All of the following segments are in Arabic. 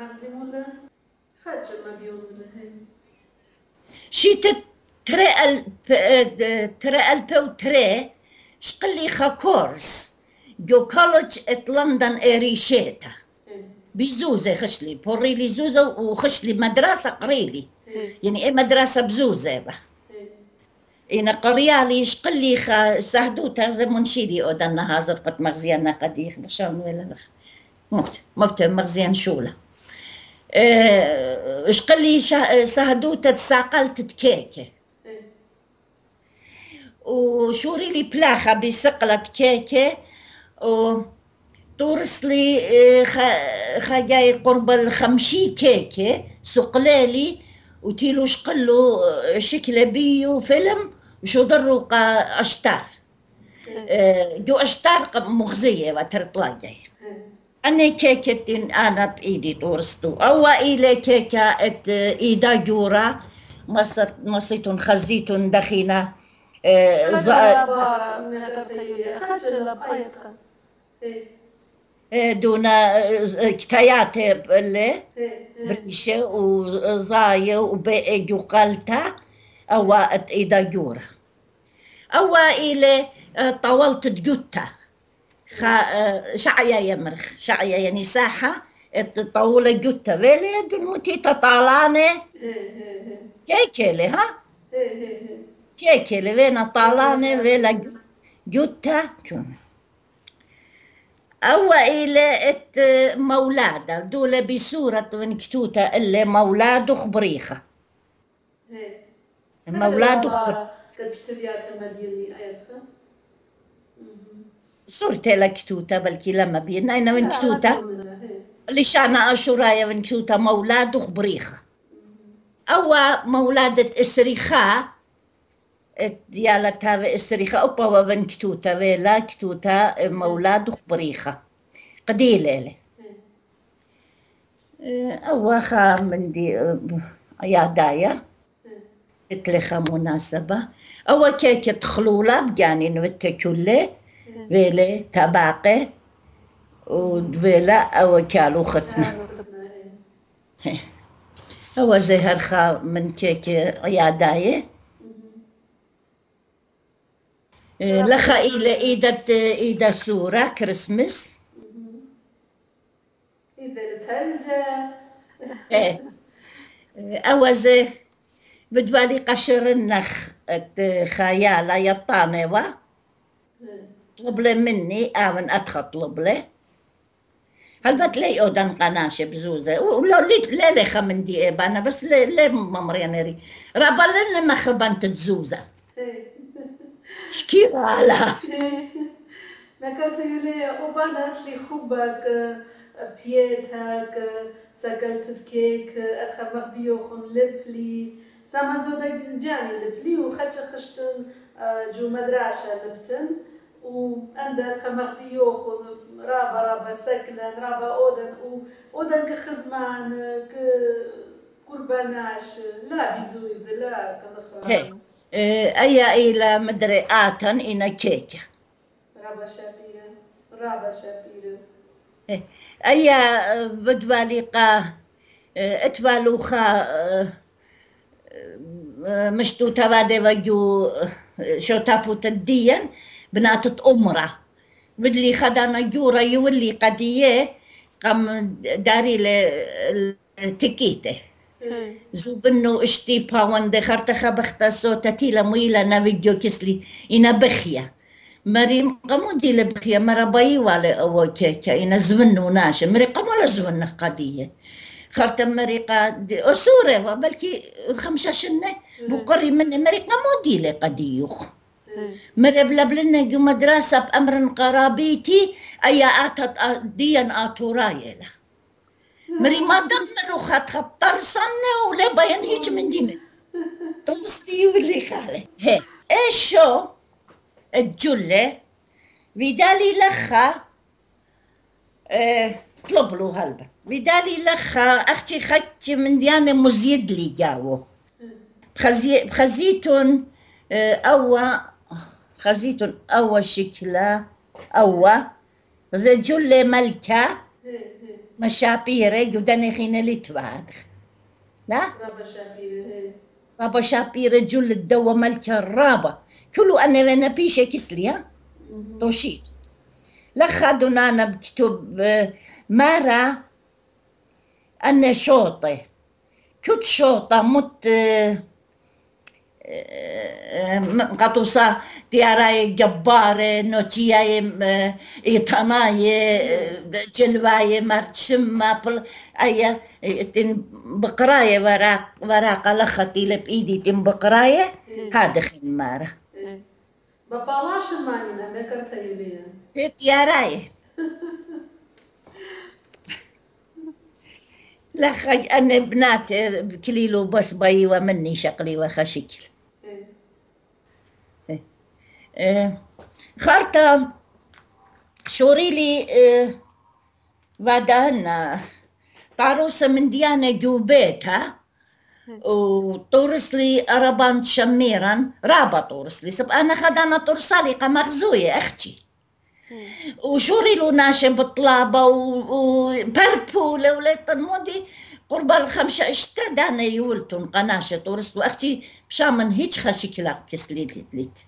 مغزي ولا خرج ما ولا شي تري ال تري البو تري شقلي خا كورس جو كولج ات لندن اريشيتا. بزوزة خشلي بوري لي زوزة وخشلي مدرسة قريلي. يعني إيه مدرسة بزوزة با. إن قريالي شقلي خا سهدوتا زي منشيدي أودن هازر قد مغزيانا قد يخدشان ولا لخ موت موت مغزيان شولة آه شقلي شا- سهدوتا تساقلت تكيكه إيه. وشوري لي بلاخة بسقلة كيكة و طورس لي خ- خجاي قرب الخمشي كيكة سقلالي وتيلو شقلو آه، شكل بيو فيلم وشو درو قا أشتار جو أشتار مغزية وترطلاجي إيه. أنا كيكة أنا بإيدي طورستو. أو إلى كيكة إت إيدا جورا مصت مصيتون خزيتون دخينة. خرج لبايتك إيه. دون آه، كتايات اللي إيه. بريشة وزاية وبيئة قلتا أو إيدا جورا أو إلى آه، طولت آه، شعيا يمرخ شعيا يعني ساحة طولة جوتا تطالاني إيه. إيه. كيكيلي ها. كيكيلي وين طالاني ويلا جوتا كون أو إلى ات مولادة دولة بصورة ونكتوتا اللي مولاد خبريخة إيه. مولاد خبر كتشتريات المدينة أيتها صورتي لكتوتا بلكي لما بينا أنا ونكتوتا إيه. لشانا أشورايا ونكتوتا مولاد خبريخة أو مولادة إسريخا ديالتها إسريخا أوبا ونكتوتا ويلا كتوتا مولاد خبريخة قديلة لي. أو خا من دي يا دايا. تلخا مناسبة. أو كيكة خلولة بجاني نوتا كله ويلي تباقي ويلا أو كالو ختنا هو زهر خا من كيكة يا دايا لخا إلى إيدة إيدة سورة كريسمس إيد في الثلجة إيه أوزه بدوالي قشر النخ ات خيالة يطانوا طلب لي مني آمن أتخطلب لي هل بتلاقي أودن قناشة بزوزة؟ ولا لي لا لي خمن دي إبانا بس لي لي ممري نري. رابا لنا ما خبنت تزوزة. شكيرا على نكرت يولي أوبانات لي خوبك بيتك سكلت كيك أدخل مغديو خن لبلي. سما زودك جاني لبلي وخدش خشتن جو مدرسة لبتن وأنت أدخل مغديو خن رابا رابا سكلن رابا أودن أودن كخزمان ك قرباناش لا بزويز لا كنخرج هي أيا إلى مدري آتن إنا كيكة رابا شابيرة رابا شابيرة أيا بدوالي قا اتوالو خا مشتو تبادي وجو شو تابو تدين بناتت أمرة بدلي خدانا جورا يولي قديه قام داري لتكيته زوبنو اشتي باون دخرت خبخت صوتا تيلا ميلا نافيجو كسلي إنا بخيا. مريم قمو دي لبخيا مرا باي ولا كيكا إنا زبنو ناشا مري قمو لا زبن قدية. خرت مريقا أسورة بلكي خمسة شنة. بقري من مري قمو دي لقديوخ مري بلا بلنا جو مدرسة بأمر قرابيتي أيا آتت ديان آتورايلا مري ما دمروا خط خطر صنة ولا بيان هيك من دي من. طلستي واللي خالة. هي. إيشو؟ الجلة. بدالي لخا آه طلب له هلبة بدالي لخا أختي خدت من ديانة مزيد لي جاوه. بخزي بخزيتون آه أوا خزيتون أوا شكلة أوا زي جلة ملكة. مشابيرة يودني خينا لتوادخ لا؟ رابا شابيرة رابا شابيرة جل الدوا ملكة الرابا كلو أنا لنا بيشة كسلي ها؟ توشيد لخدنا أنا بكتب مرة أنا شوطة. كنت شوطة مت قطوسا تياراي جبارة نوتياي إيطاناي جلواي مرتشمة بل أي تن بقراية وراق وراق لختي لبإيدي تن بقراية هذا خمارة. ببالاش مانينا ما كرت يوليا تياراي. لا خي أنا بنات بكليلو بس بي ومني شقلي وخشكل خارطة شوري لي آه، بعدهن طاروسة من ديانة جوبيتها وطورس لي أربان شميرا رابا طورس لي. سب أنا خدانا طرسالي مغزوية أختي. وشوري له ناشا بطلابة وبربو لوليت المودي قرب الخمسة اشتدانا يولتون قناشة طورس وأختي بشامن هيج خشكلا كسليت ليت.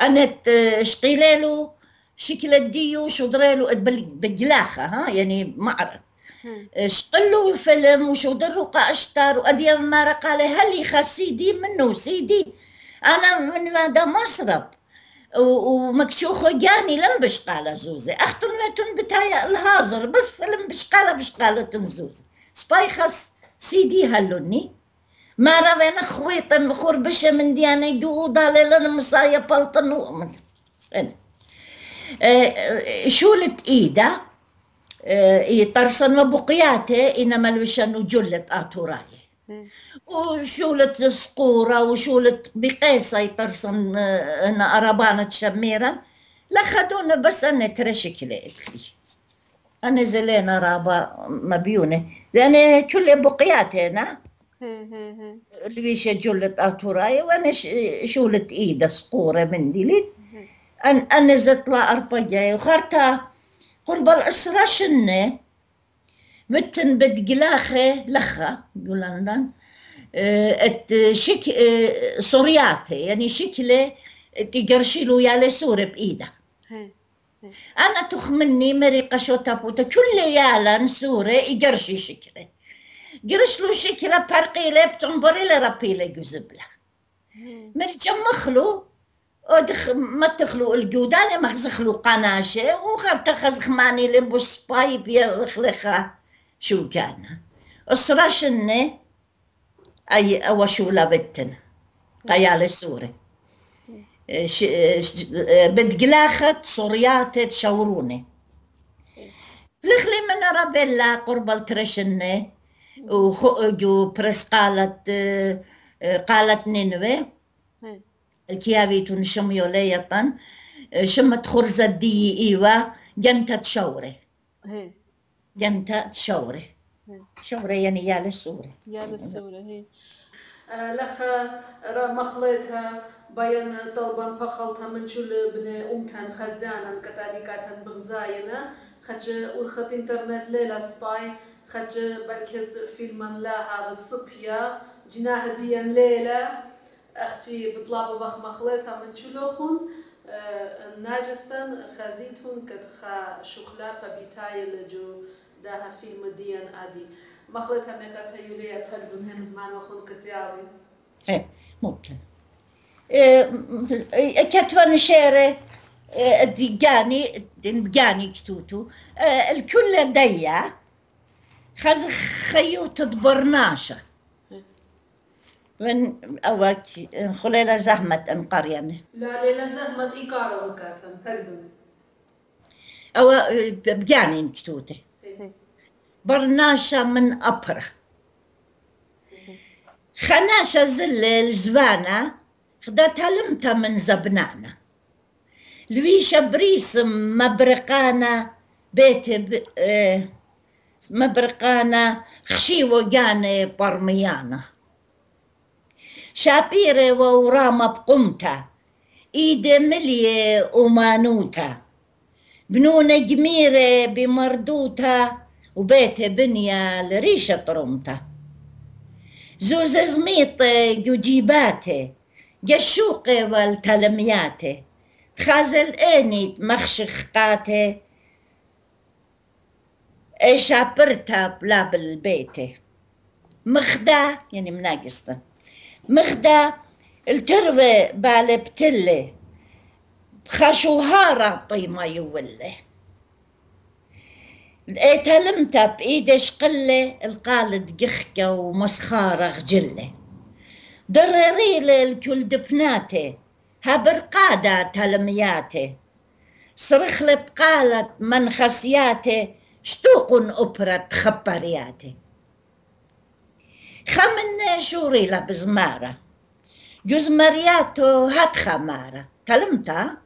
أنا شقيليلو شكل الديو شضريلو بجلاخة ها؟ يعني معرض شقلو فيلم وشودرو قاشتار وأدي ما قال هل يخا سيدي منو؟ سيدي أنا من هذا مصرب. ومكشوخ جاني لم بشقالة زوزي. أختن متن بتايا الهازر بس فيلم بشقالة بشقالة زوزي سباي خاص سيدي هلوني. ما روينا خويطا مخور بشا من ديانا جودا لنا مصايا بلطن و شولت إيدا؟ يطرسن وبقياته إنما الوشن جلت آتوراي. وشولت سقورة وشولت بقيسة يطرسن أنا أربانة شميرا لخدونا بس أنا ترشك أنا زلينا رابا مبيونة. أنا كل بقياتي أنا لويش جلت أتوراي وأنا شولت إيدا سقورة من ديلي أن أنا زتلا أربجاي وخرتا قرب الأسرة شنة متن بدقلاخة لخة يقولن ات شك صورياتي يعني شكله تقرشلو يا سورة بإيده أنا تخمني مريقة شو تابوتا كل يالا سورة يقرشي شكله قرشلو شكله برقيلة بتنبري لربيلة جزبلة مرجع مخلو ودخ ما تخلو الجودان ما خزخلو قناشة وغير تخزخ ماني لبو سبايب يا خلخة شو كان؟ أسراشني أي أو شو لابتن قيال سوري بدقلاخة صوريات تشوروني لخلي من رابيلا قرب الترشنة. وخو برس قالت قالت نينوي الكيابيتون شميو ليطن شمت خرزة دي إيوا جنتا تشوري. جنتا تشوري. شوري يعني يا للسوري يا للسورة هي لخ را مخلتها بيان طلبا بخلتها من شو بن أمكان خزانا كتاديكاتها بغزاينا خج ورخت انترنت ليلة سباي خج بلكت فيلما لها بالصبية جناها ديان ليلة أختي بطلاب بخ مخلتها من شو لوخون ناجستن خزيتون كتخا شخلا ببيتاي لجو داها فيلم ديان آدي مخلتها مكرتها يوليا بهدون هم زمان وخون كتيالي إيه ممكن كتبان شعر ديجاني ديجاني كتوتو الكل ديا خز خيوط برناشة من أوك خلينا زحمة انقريمة لا ليلة زهمة إيقارة وكاتن هردون أو بجاني كتوتي برناشة من أبرة. خناشة زل الزبانة خدتها لمتها من زبنانة. لويشة بريسم مبرقانة بيت ب... آه، مبرقانة خشيوة جاني برميانة شابيرة وورامة بقمتها إيدي ملية ومانوتة بنونة جميرة بمردوتها وبيت بنية لريشة طرمته زوز زميطة جوجيباتة جشوقة والتلمياتة. خازل اني مخشخ برتا بلا بالبيته مخدا يعني مناقصة مخدا التربة بالبتلة بخشوهارة طيمة يوله تلمتها بإيدش قلة القالد قخكة ومسخارة غجلة درري الكل دبناته هبرقادة تلمياته صرخ بقالت من خسياته شتوق أبرة خبرياته خمن شوري بزمارة جوز مرياتو هات خمارة تلمتا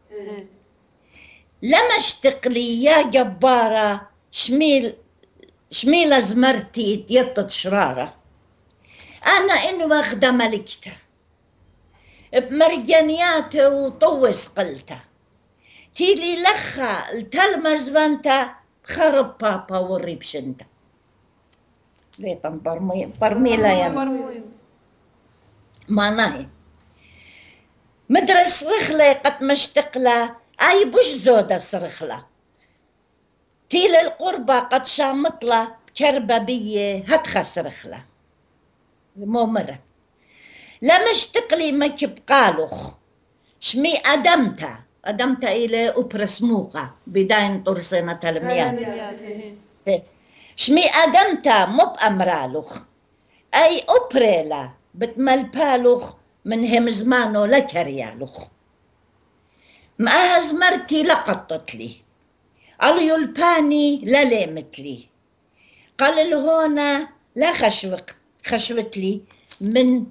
لما اشتق لي يا جبارة شميل شميل زمرتي يطت شرارة أنا إنه واخدة ملكته بمرجانياته وطوس قلته تيلي لخا التلمز بنتا خرب بابا وريب شنتا ليتن برمي برميلا يا ما ناي مدرس رخلة قد مشتقلة أي بوش زودة صرخلة تيل القربة قد شامطلة كربة بية هتخا صرخلة مو مرة. لا مشتقلي مك بقالوخ شمي أدمتا. أدمتا إلى أبرسموقة بداين طرسنا تلميات شمي أدمتا مو بأمرالوخ أي أبريلا بتمل بالوخ من هم زمانو لكريالوخ ما زمرتي لقطت لي. اليولباني لليمت لي. قال الهونا لا خشوت خشوت لي من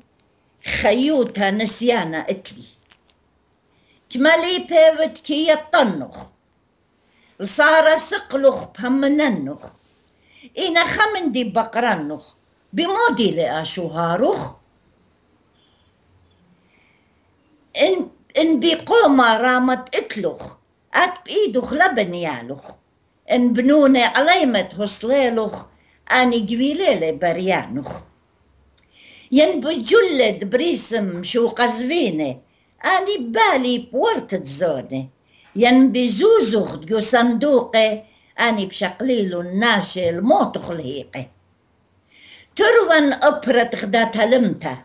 خيوتها نسيانة اتلي. كمالي بيوت كي يطنخ. صار سقلخ بهمننخ. إنا خمن دي بقرنخ. بمودي لأشوهارخ إن إن بقوما رامت إتلخ. أت بإيدخ لبن يالخ. إن بنونة عليمت هصليلخ أني جويليلي بريانخ. ين بجلد بريسم شو قزوينة أني بالي بورتت زونة ين بزوزخ جو صندوقي أني بشقليلو الناشي الموت خليقي تروان أبرة غدا لمته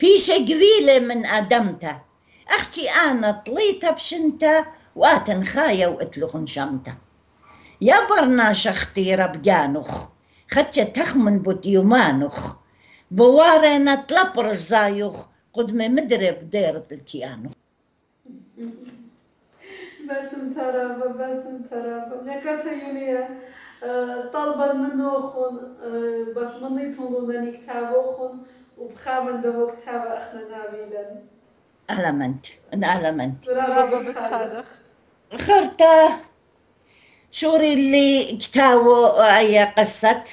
بيشة قبيلة من أدمته أختي أنا طليتها بشنتا واتن خايا واتلخن شمتا يا برناش أختي ربجانخ خدشة تخمن بوت يومانخ بوارنا تلبر الزايخ قدم مدرب ديرة الكيانو. باسم ترابة باسم ترابة. نكرت يوليا طلبا منه خون بس مني تنظرني كتابه خون وبخامن دو كتابة أخنا نابيلا ألمنت أنا ألمنت برافو بتخادخ خرطة. شوري اللي كتاو أي قصة.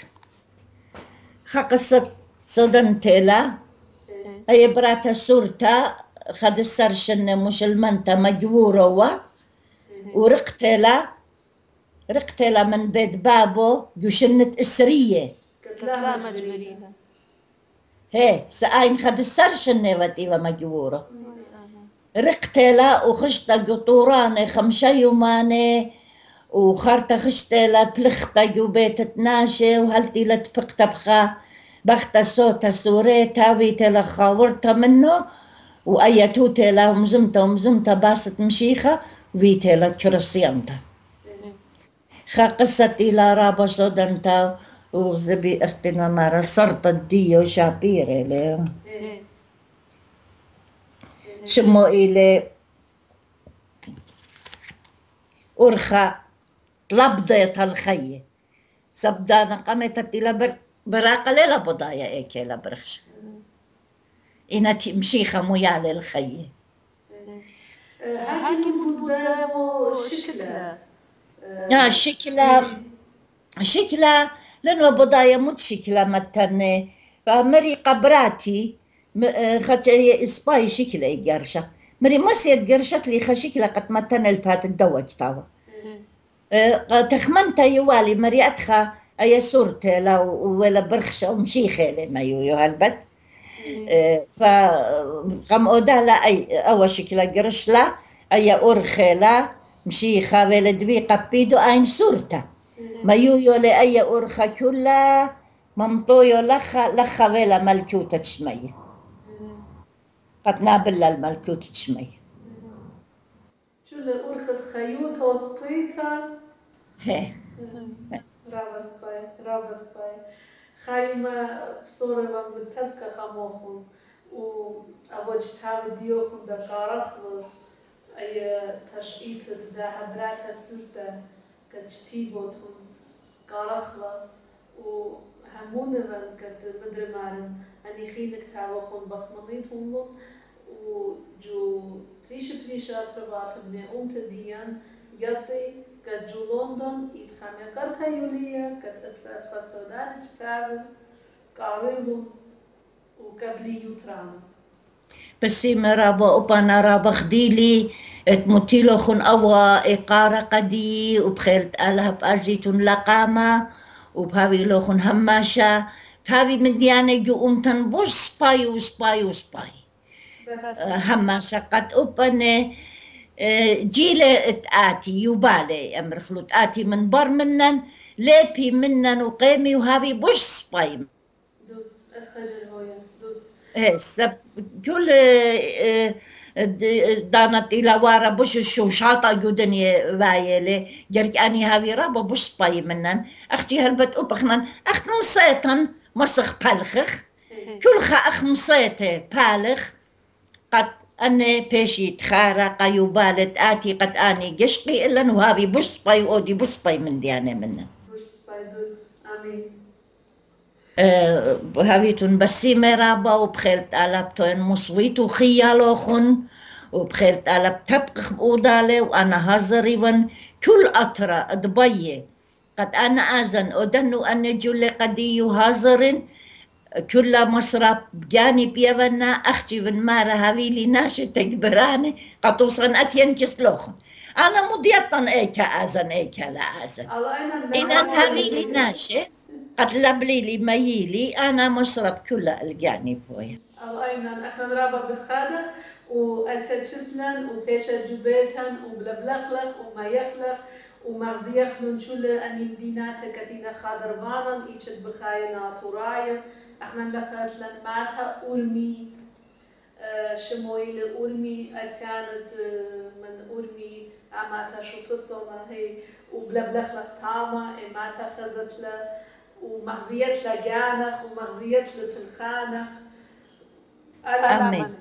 خا قصة صدن تيلا أي براتا سورتا خد السرشن مش المنتا مجورة ورقتلا رقتلا من بيت بابو جوشنت إسرية؟ هي سأين خد السرشن ودي ومجورة رقتلا وخشتا قطوراني خمشة يوماني وخرطة خشتلا تلختا جو بيت تناشي وهلتي لتبقتا بخا بختا صوتا سوريتا ويتلا خاورتا منه وأيتوتلا ومزمتا ومزمتا باست مشيخة ويتلا كرسيانتا خا قصة إلى رابا صدنتا وزبي اختنا مرة صرت الديو شابيرة ليه شمو إلي أرخا لبضيت الخية سبدانا قمت إلى بر براقة ليلة بضايا إيك إلى برخش. إنا تمشيخة مويا الخية حاكم قدامه شكله آه شكلها شكلها لأنه بضايا مت شكلها متن فمري قبراتي خد إسباي شكلها قرشة. مري مسيت قرشت لي خشكلها قد متن البات الدوا كتابة آه، تخمنت يوالي مرياتها أي صورت لو ولا برخشة ومشيخة لما يو هالبت. آه، فقام أودا لا أي أول شكل قرش لا أي أرخي لا مشيخة ولد بي قبيدو أين صورته ما يو يو لأي أرخة كلها ممطويو لخا لخا ولا ملكوتة شمية قد نابل الملكوتة شمية شو لأرخة خيوط وسبيتا هي. رابا سباي خايمة بصورة من بتبكى خموخون و أوج تاب ديوخون دا قارخلو أي تشقيت دا هبراتها سورتا كتشتيبوتون قارخلا و همون من كت مدر مارن أني خينك تاوخون بصمنيتون و جو بريش بريشات ربات بني أمت ديان يطي قد جو لندن يتخامي قرطة يوليا قد اتلات خسودان اجتاب قاريلو وقبلي يوتران بسي مرابا أبانا رابا خديلي اتموتيلو خن أوا إقارة قدي وبخيلت ألها بأرزيتون لقامة وبهاوي لو خن هماشا بهاوي من ديانة جو أمتن بوش سباي وسباي وسباي هماشا قد أبانا جيلة اتآتي يوبالي أمر خلوت آتي من بر منن ليبي منن وقيمي وهاوي. بوش سباي دوس أتخجل هويا دوس. إيه، سب كل آه، دانت إلى وارا. بوش شو شاطا جودني وايلي جرك أني هاوي رابا. بوش سباي منن. أختي هلبت أبخنن. أخت مصيتن مسخ بالخخ كل خا أخ مصيته بالخ أني بيشي تخارا قيو بالت آتي قد أني قشقي إلا نوهابي بوش سباي ودي بوش سباي من ديانة دوس سباي دوس. آمين. هاويتون بسيمة رابا وبخيلت ألب توين مصويت وخيالوخن وبخيلت ألب تبقخ بودالي وأنا هزري ون كل أطرة دبي قد أنا أزن أدنو أن جل قدي هازرن كل مصرف بجاني بيفنا أختي من مارا هاويلي ناشي تكبراني قد توصن أتين كسلوخن. أنا مضيطن إيكا أزن إيكا لا أزن. الله أنا إن هاويلي ناشي قد لبلي لي ميلي أنا مصرف كله الجاني بويا. الأينن إحنا نرابا بتخادخ وأتسلسلن وبيشا جبيتن وبلبلخلخ وما يخلخ ومغزيخ من شل أني مدينات كتينا خادر فانن إيشت بخاينا تورايا إحنا لخاتلن ماتها أرمي آه، شمويل أرمي أتيانت من أرمي أماتها شو تصونا هي وبلبلخلخ تاما إماتها خزتلا ومغزيت لا جانخ ومغزيت لا الخانخ آمين.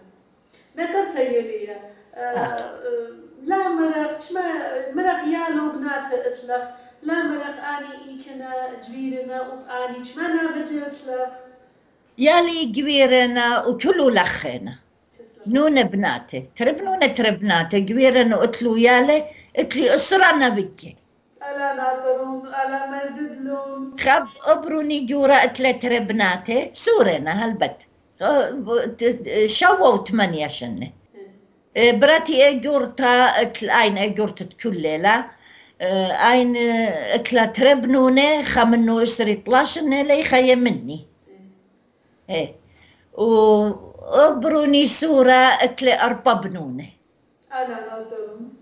ما قلت يلي لا مرخ ما مرخ يالو بنات اتلخ لا مرخ اني ايكنا جبيرنا وباني ما نافج اتلخ يالي كبيرنا وكلو لخينا. نون بناتي تربنونة تربناتي كبيرنا وقتلو يالي قتلي أسرنا بكي. ألا ناطرون ألا ما زدلون خب أبروني جورا قتلة تربناتي سورنا هالبت. شووا تمانية شنة. براتي اجورتا اتل أين اجورت كل ليلة. أين اتلا تربنونة خمنو إسري طلاشن لي خي مني إيه. وابروني سورة اتلي اربا بنونة. الا ناطرون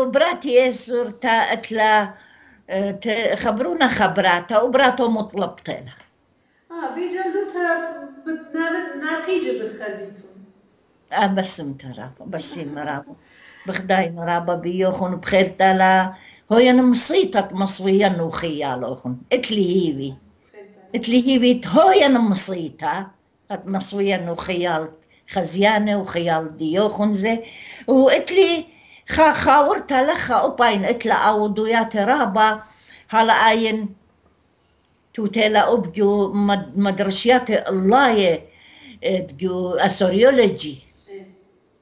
وبراتي سورتا اتلا ت- خبرونا خبراتا وبراتو مطلبتنا. آه بيجلدوتها نتيجة بتخزيتون آه بس مترابو بس مرابو بخداي مرابا بيوخن بخير تلا هو أنا مصيتة مصويا وخيالوخن أتلي هيبي. اتلي هيبي هو أنا مصيتة قد مصويا وخيال خزيانة وخيال ديوخن زي واتلي خا خاورتا لخا أباين اتلا أودويات رابا هلا آين توتيلا أبجو مد- مدرسيات الله تجو أستوريولوجي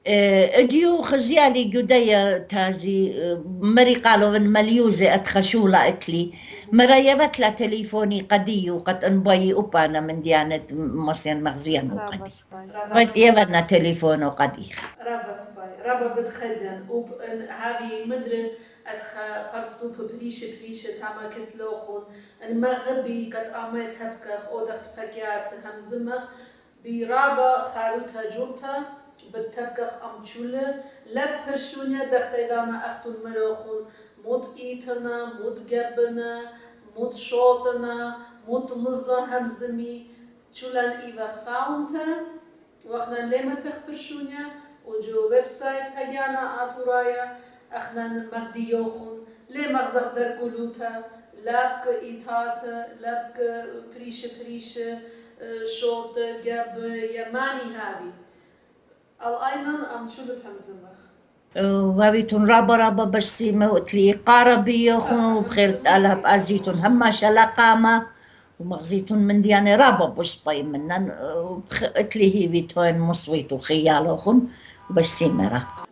إديو خزيالي جودية تازي مري قالوا من مليوزة أتخشولا اتلي مريبت لا تليفوني قدي وقد انبي أبانا من ديانة مصين مغزيان وقدي. قد يبنا تليفون قدي. رابا سباي. رابا بتخزن وب هذه مدرن أدخا برسو ببريش بريش تاما كسلوخون. أن مغربي قد أمي تبكخ أو دخت بكيات همزمخ برابا خالوتا جوتا بتبكخ أمچولة لب پرشونيا دخت إدانا أختون مروخون. مود إيتنا مود جبنا مود شوتنا مود لزا همزمي چولان إيوا خاونتا وخنا لما تخ پرشونيا وجو ويب سايت هجانا آتورايا اخنا مغدي يوخون لي مغزغ در قلوتا لابك إيتاتا لابك بريش بريش شوط جاب يماني هابي الأينن أم شو همزمخ وابيتون رابا رابا بسيمة وتلي قاربي يوخون وبخير ألها بأزيتون هما شلاقامة ومغزيتون من دياني رابا بوسباي منن وتلي هي بيتوين مصويت وخيالوخون وبسيمة رابا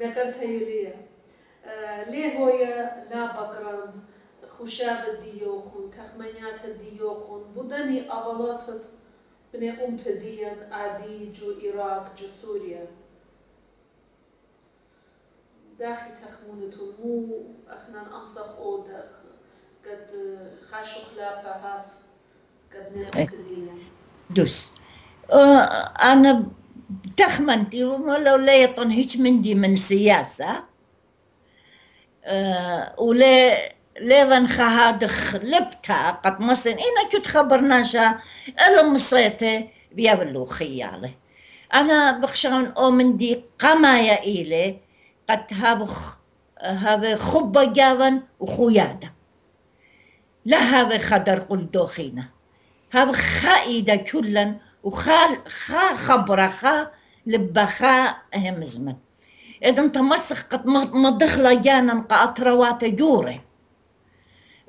ذكرتها يوليا ليه هويا لا بقران خشاب الديوخون تخمنيات الديوخون بدني أغلاطت بني أمت ديان عادي جو إيراق جو سوريا. داخي تخمونة مو أخنان أمسخ أودخ قد خاشو خلابها هاف قد نعم دوس أنا تخمنتي ولو لا يطن هيك مندي من سياسة أه ولا ليفن خهادخ لبتا قد مصن إنا كنت خبرناشا ألا مصيته بيابلو خيالي أنا بخشان أو من دي قمايا إلي قد هابخ هذا خبة جاون وخيادة لا هذا خدر قل دوخينا هذا خائدة كلا وخا خا خبرة خا لبا خا هم زمن. إذا أنت مسخ قد ما دخل جانا قاطروات جوري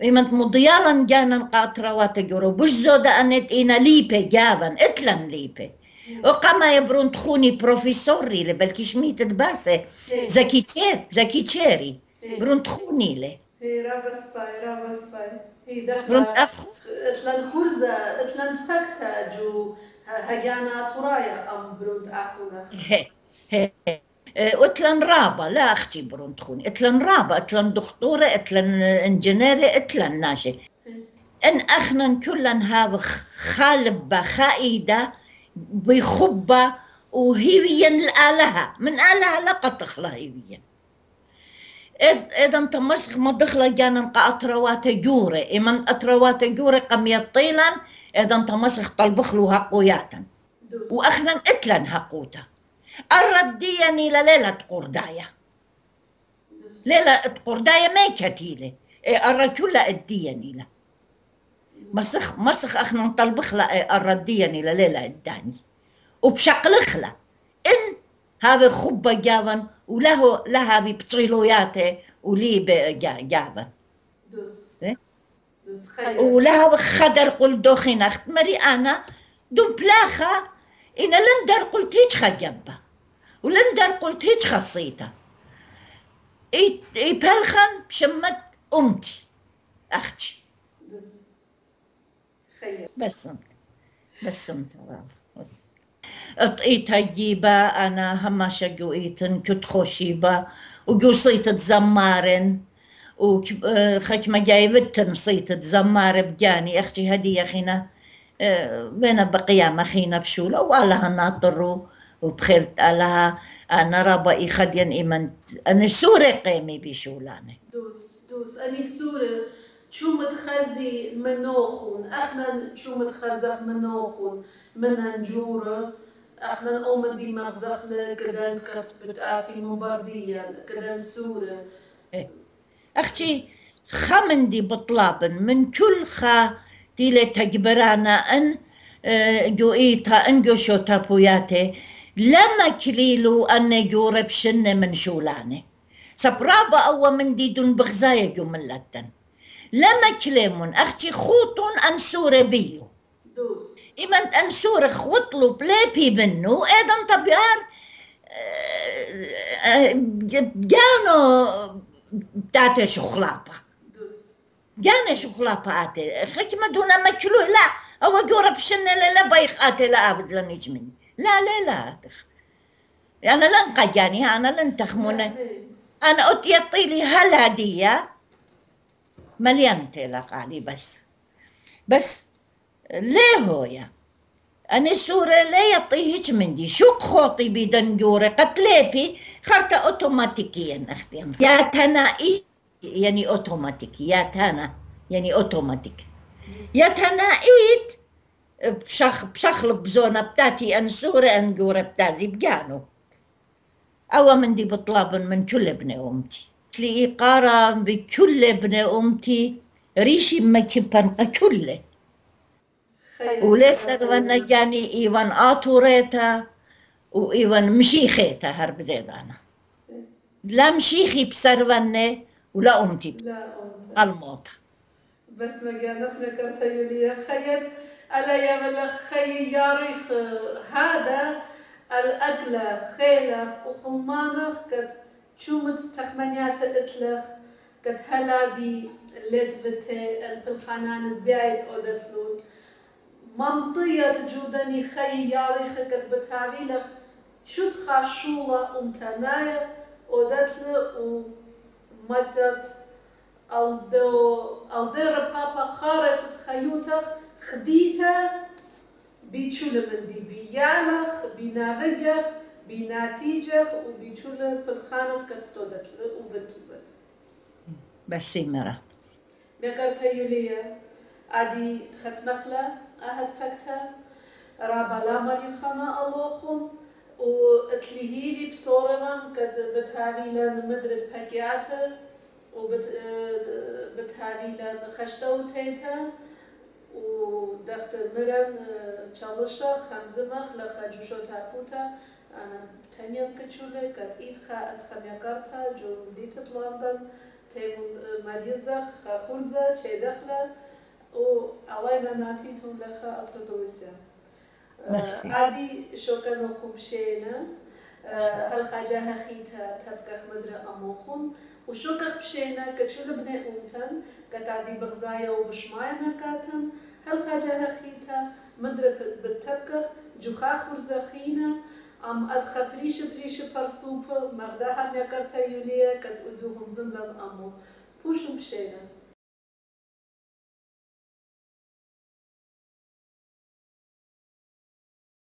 إما أنت مضيالا جانا قاطروات جوري بش زودة أنت إنا ليبي جابن إتلن ليبي وقما يبرون تخوني بروفيسوري لي بل كشميت دباسة زكي تشير زكي تشيري. برون تخوني لي. رابس باي رابس باي هي دخل اتلن خرزة اتلن تبكتا جو هجانا ترايا أم بروند هي اتلن رابا لا أختي برون تخوني اتلن رابا اتلن دكتورة اتلن انجنيرة اتلن ناشي إن اخنا كلن هذا خالبة خائدة بخبة وهيويا الآلهة من آلهة لا قطخ هيويا. إذا أنت مسخ ما دخل جانا أطروات جورة. إمن أطروات جورة قمية طيلا إذا أنت مسخ طلبخ له هقوياتا. وأخنا إتلن هقوتا. الرديني لليلة قرداية ليلة قرداية ما كتيلة. الرجل الديني له مسخ مسخ اخنا نطلبخ لا الرديني لليلة الداني وبشكل خلا إن هذا خبة جابن وله لها بطريلوياته ولي جابن. دوس. إيه؟ دوس خير. ولها خدر قل دوخين اخت مري أنا دون بلاخا إن لندر قلت هيج خجبة ولندر قلت هيج خصيتة. إي بلخن بشمت أمتي أختي. خير بس انت بس اطقيت هجيبة أنا هماشا جويتن كنت خوشيبة وجوصيت تزمارن وخش ما جايبتن صيت تزمار بجاني. أختي هدية خينا بين بقيام أخينا بشولة وقالها ناطروا وبخيرت قالها أنا رابا إخدين إيمان أنا سوري قيمي بشولاني. دوس دوس أني سورة شو متخزي منوخون إحنا شو متخزخ منوخون من هنجورة إحنا أم دي مغزخ كدن كت بتآتي مبردية كدن سورة أختي خمن دي بطلابن من كل خا دي تجبرانا آه، جوئيتا أن جوشو تابوياتي لما كليلو أن جورب شنة من شولاني سبرابا أو من دي دون بغزايا جو من لدن لما كلمون أختي خوتون أن سورة بيو. دوس. إما أن سورة خوطلو بليبي بنو إيضا طبيار جانو تاتي شخلابة دوس. جانا شخلابة آتي. خيك ما دون مكلو لا أو جورا بشنة لا لا بايخ آتي لا أبد لن يجمني. لا لا لا أنا لن قجاني أنا لن تخموني. أنا قلت يعطيلي هالهدية مليان تلق علي بس. بس ليه هو يا أنا سورة لا يعطي هيك مندي؟ شو خوطي بدنجورة؟ قتليبي خرطة أوتوماتيكيا أختي يا تنائي يعني أوتوماتيك يا تانا يعني أوتوماتيك. يا تنائيت بشخ بشخل بزونة بتاتي أن سورة أنجورة بتازي بجانو. أو من دي بطلب من كل ابن أمتي. تلي قارا بكل ابن أمتي ريشي ما كبن كله وليس وأنا جاني إيوان آتوريتا وإيوان مشيخيتا هرب ديدانا. لا مشيخي بسرونة ولا أمتي. الموت. بس ما جانف نكرت يلي خيد ألا يا ملا خي ياريخ هذا الأكلة خيلخ وخمانخ قد شومت تخمنيات اتلخ قد هلا دي لد بتي الخنان بعيد أودتلون منطية جودني خي ياريخ قد بتاويلخ شد خاشولة أمتنايا أودتل ومتت ألدو ألدير بابا خارت خيوتخ خديتا بيتشول من دي بيالخ بينافجخ. بنتيجة وبيشول بالخانة كتودت وبتوبت بسي مرا. بقرت يوليا عدي ختمخلا أهد فكتها رابا لا مري خنا اللوخون وتلهيلي بصورغان قد بتهاوي لأن مدرد باكياتها وبتهاوي آه، لأن خشتا وتيتها ودخت مرن آه، تشالشخ همزمخ لخجوشو تابوتا أنا تانية بكتشولة قد إيد خا أتخمي قرطها جو بديت لندن تيمو مريزة خا خورزة شي دخلة و أوينا نعطيتو لخا أطردوسة عادي شوكانو خوبشينا الخاجاها خيتها تفكخ مدرة أموخون وشوكخ بشينا كتشول بني أمتن قتعدي بغزايا وبشماينا كاتن هالخاجاها خيتها مدرة بالتفكخ جوخا خرزخينا ام ادخا بريش بريش برسوب مغداها ميكرتا يوليا قد أزوهم زملن أمو بوشم بشينا